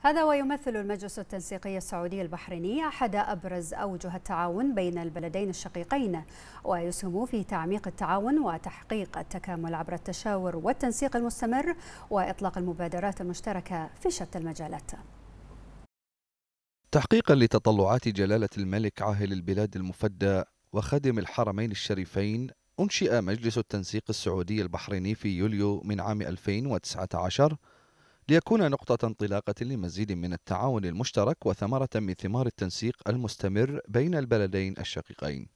هذا ويمثل المجلس التنسيقي السعودي البحريني أحد أبرز أوجه التعاون بين البلدين الشقيقين ويسهم في تعميق التعاون وتحقيق التكامل عبر التشاور والتنسيق المستمر وإطلاق المبادرات المشتركة في شتى المجالات. تحقيقا لتطلعات جلالة الملك عاهل البلاد المفدى وخادم الحرمين الشريفين أنشئ مجلس التنسيق السعودي البحريني في يوليو من عام 2019 ليكون نقطة انطلاقة لمزيد من التعاون المشترك وثمرة من ثمار التنسيق المستمر بين البلدين الشقيقين.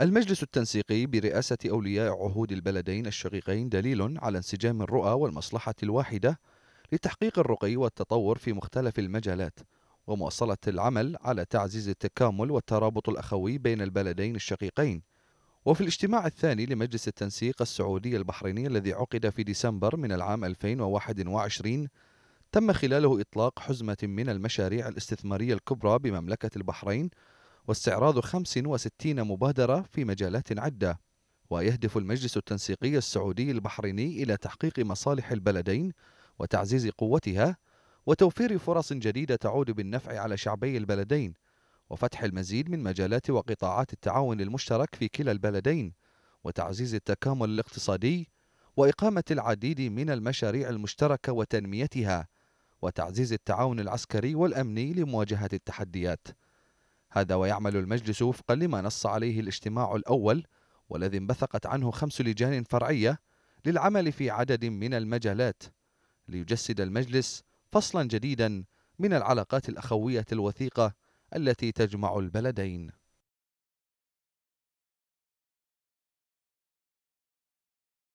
المجلس التنسيقي برئاسة أولياء عهود البلدين الشقيقين دليل على انسجام الرؤى والمصلحة الواحدة لتحقيق الرقي والتطور في مختلف المجالات، ومواصلة العمل على تعزيز التكامل والترابط الأخوي بين البلدين الشقيقين. وفي الاجتماع الثاني لمجلس التنسيق السعودي البحريني الذي عقد في ديسمبر من العام 2021 تم خلاله إطلاق حزمة من المشاريع الاستثمارية الكبرى بمملكة البحرين واستعراض 65 مبادرة في مجالات عدة. ويهدف المجلس التنسيقي السعودي البحريني إلى تحقيق مصالح البلدين وتعزيز قوتها وتوفير فرص جديدة تعود بالنفع على شعبي البلدين. وفتح المزيد من مجالات وقطاعات التعاون المشترك في كلا البلدين وتعزيز التكامل الاقتصادي وإقامة العديد من المشاريع المشتركة وتنميتها وتعزيز التعاون العسكري والأمني لمواجهة التحديات. هذا ويعمل المجلس وفقا لما نص عليه الاجتماع الأول والذي انبثقت عنه خمس لجان فرعية للعمل في عدد من المجالات ليجسد المجلس فصلا جديدا من العلاقات الأخوية الوثيقة التي تجمع البلدين.